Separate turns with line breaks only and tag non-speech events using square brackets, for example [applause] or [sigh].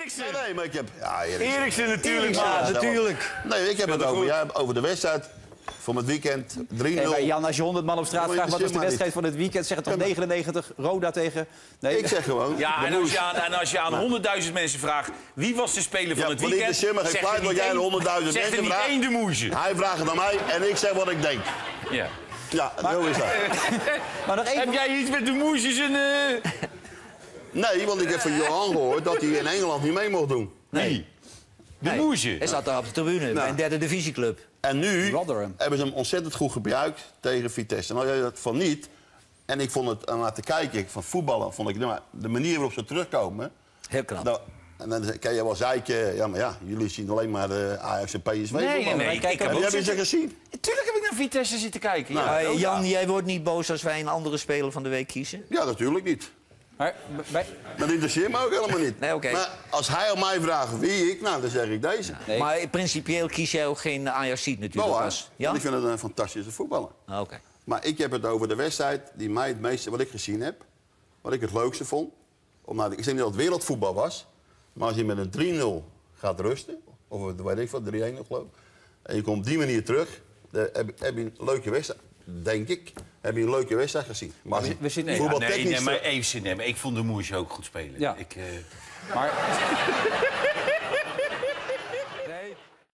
Eriksen.
Nee, nee, maar ik heb... Ja, Eriksen.
Eriksen natuurlijk,
Ja,
maar.
dat-
natuurlijk.
Nee, ik heb het over, ja, over de wedstrijd van het weekend. 3-0.
Hey, Jan, als je 100 man op straat
Ja,
vraagt wat was de wedstrijd van het weekend, zeg het toch
Ja, maar-
99, Roda tegen... Nee,
Ik zeg gewoon...
Ja, en als je aan, en als je aan 100.000 mensen vraagt wie was de speler van
Ja,
het weekend... zegt er
fluit wat
niet
jij aan
één-
100.000
Zegt er
mensen
niet één de moesje.
Hij vraagt het aan mij en ik zeg wat ik denk.
Ja.
Ja, zo is dat. [laughs]
maar nog één...
Heb jij iets met de moesjes en... eh,
Nee, want ik heb van Johan gehoord dat hij in Engeland niet mee mocht doen.
Nee. De
Nee.
moesje.
Nou.
Hij zat daar op de tribune bij een derde divisieclub.
En nu
Rotherham.
hebben ze hem ontzettend goed gebruikt tegen Vitesse. Nou, jij dat van niet. En ik vond het, aan te kijken, van voetballen, vond ik nou, de manier waarop ze terugkomen.
Heel knap.
Nou, en dan kan je wel zeiken, ja, maar ja, jullie zien alleen maar de Ajax en PSV.
Nee, nee, nee. Ik heb
En hebben ze gezien.
Tuurlijk heb ik naar Vitesse zitten kijken. ja. Oh,
Jan,
ja.
jij wordt niet boos als wij een andere speler van de week kiezen?
Ja, natuurlijk niet.
Maar, bij,
Dat interesseert me ook helemaal niet.
Nee, oké.
Maar als hij aan mij vraagt wie ik, nou, dan zeg ik deze.
nee,
Maar principieel kies jij ook geen Ajaxiet natuurlijk.
Wel,
als- Ja?
Ik vind het een fantastische voetballer.
Ah, Oké.
Maar ik heb het over de wedstrijd die mij het meeste, wat ik gezien heb, wat ik het leukste vond. Omdat, ik zeg niet dat het wereldvoetbal was, maar als je met een 3-0 gaat rusten, of weet ik wat, 3-1 geloof ik, en je komt op die manier terug, dan heb, heb je een leuke wedstrijd, denk ik, heb je een leuke wedstrijd gezien. Maar als je
we zitten-
nee, nee,
technisch...
maar even, nee, maar ik vond de moesje ook goed spelen.
Ja.
Ik, eh, [laughs]
maar,